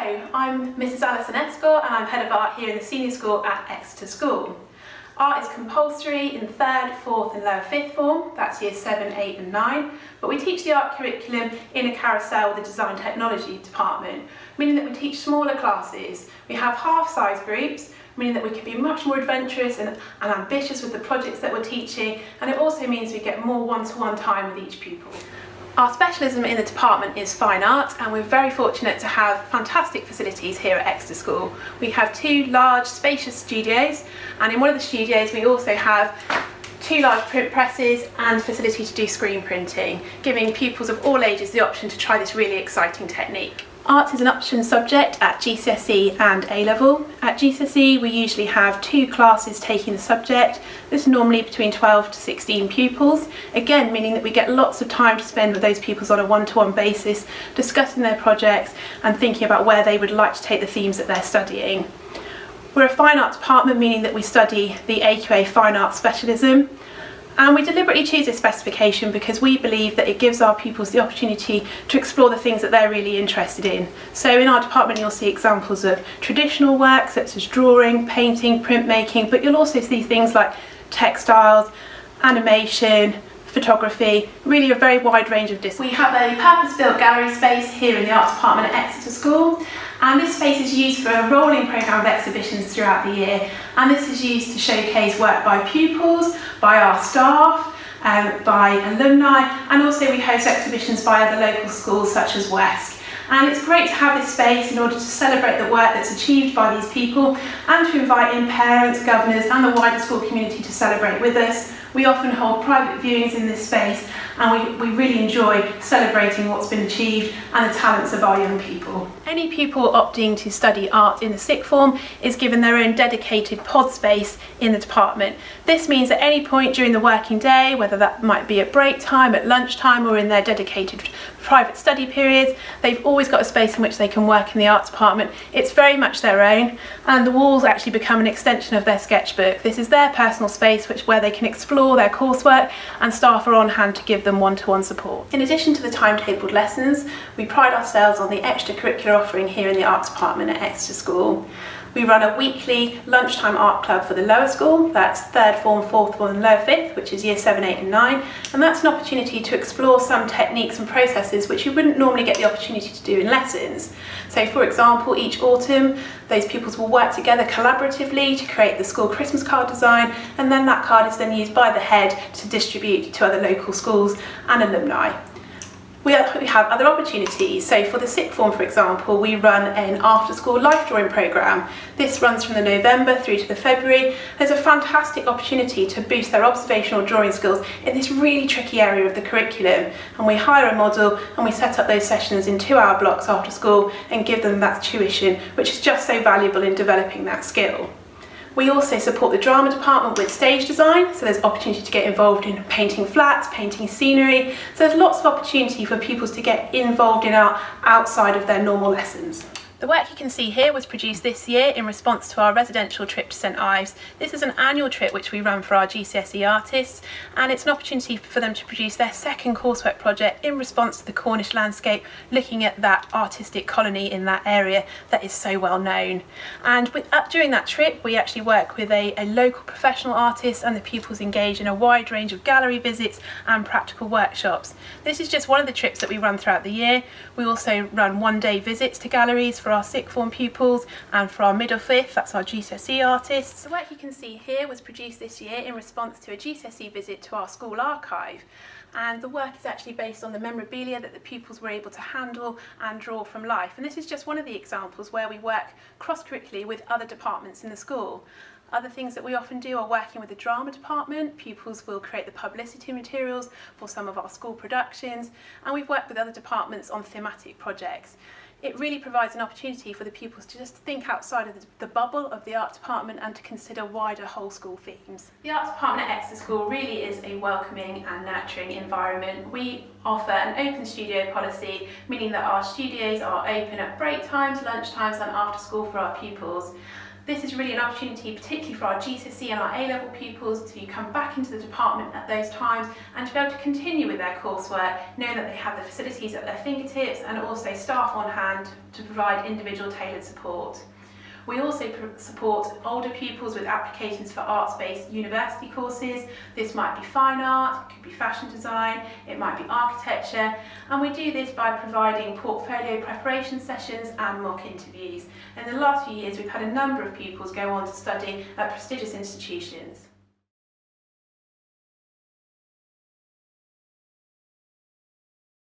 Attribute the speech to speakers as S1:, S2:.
S1: I'm Mrs Alison Escott and I'm Head of Art here in the Senior School at Exeter School. Art is compulsory in third, fourth and lower fifth form, that's year 7, 8 and 9, but we teach the art curriculum in a carousel with the design technology department, meaning that we teach smaller classes. We have half-size groups, meaning that we can be much more adventurous and, and ambitious with the projects that we're teaching, and it also means we get more one-to-one -one time with each pupil. Our specialism in the department is fine art and we're very fortunate to have fantastic facilities here at Exeter School. We have two large spacious studios and in one of the studios we also have two large print presses and facility to do screen printing, giving pupils of all ages the option to try this really exciting technique. Art is an option subject at GCSE and A-level. At GCSE we usually have two classes taking the subject. This is normally between 12 to 16 pupils, again meaning that we get lots of time to spend with those pupils on a one-to-one -one basis, discussing their projects and thinking about where they would like to take the themes that they're studying. We're a fine art department meaning that we study the AQA fine arts specialism and we deliberately choose this specification because we believe that it gives our pupils the opportunity to explore the things that they're really interested in. So in our department you'll see examples of traditional work such as drawing, painting, printmaking, but you'll also see things like textiles, animation, photography, really a very wide range of disciplines. We have a purpose-built gallery space here in the Art Department at Exeter School and this space is used for a rolling programme of exhibitions throughout the year and this is used to showcase work by pupils, by our staff, um, by alumni and also we host exhibitions by other local schools such as West. And it's great to have this space in order to celebrate the work that's achieved by these people and to invite in parents, governors and the wider school community to celebrate with us. We often hold private viewings in this space and we, we really enjoy celebrating what's been achieved and the talents of our young people. Any pupil opting to study art in the sixth form is given their own dedicated pod space in the department. This means at any point during the working day, whether that might be at break time, at lunchtime or in their dedicated private study periods, they've always got a space in which they can work in the art department. It's very much their own and the walls actually become an extension of their sketchbook. This is their personal space which where they can explore their coursework and staff are on hand to give them one-to-one -one support. In addition to the timetabled lessons, we pride ourselves on the extracurricular offering here in the Arts Department at Exeter School. We run a weekly lunchtime art club for the lower school, that's third form, fourth form and lower fifth, which is year seven, eight and nine. And that's an opportunity to explore some techniques and processes which you wouldn't normally get the opportunity to do in lessons. So for example, each autumn, those pupils will work together collaboratively to create the school Christmas card design, and then that card is then used by the head to distribute to other local schools and alumni we have other opportunities. So for the sixth form, for example, we run an after-school life drawing programme. This runs from the November through to the February. There's a fantastic opportunity to boost their observational drawing skills in this really tricky area of the curriculum. And we hire a model and we set up those sessions in two-hour blocks after school and give them that tuition, which is just so valuable in developing that skill. We also support the drama department with stage design, so there's opportunity to get involved in painting flats, painting scenery, so there's lots of opportunity for pupils to get involved in art outside of their normal lessons. The work you can see here was produced this year in response to our residential trip to St Ives. This is an annual trip which we run for our GCSE artists and it's an opportunity for them to produce their second coursework project in response to the Cornish landscape, looking at that artistic colony in that area that is so well known. And with, uh, during that trip we actually work with a, a local professional artist and the pupils engage in a wide range of gallery visits and practical workshops. This is just one of the trips that we run throughout the year. We also run one day visits to galleries for our sixth form pupils and for our middle fifth, that's our GCSE artists. The work you can see here was produced this year in response to a GCSE visit to our school archive and the work is actually based on the memorabilia that the pupils were able to handle and draw from life and this is just one of the examples where we work cross-curricularly with other departments in the school. Other things that we often do are working with the drama department. Pupils will create the publicity materials for some of our school productions and we've worked with other departments on thematic projects. It really provides an opportunity for the pupils to just think outside of the, bubble of the art department and to consider wider whole school themes. The art department at Exeter School really is a welcoming and nurturing environment. We offer an open studio policy, meaning that our studios are open at break times, lunch times and after school for our pupils. This is really an opportunity, particularly for our GCSE and our A-level pupils, to come back into the department at those times and to be able to continue with their coursework, knowing that they have the facilities at their fingertips and also staff on hand to provide individual tailored support. We also support older pupils with applications for arts-based university courses. This might be fine art, it could be fashion design, it might be architecture, and we do this by providing portfolio preparation sessions and mock interviews. In the last few years, we've had a number of pupils go on to study at prestigious institutions.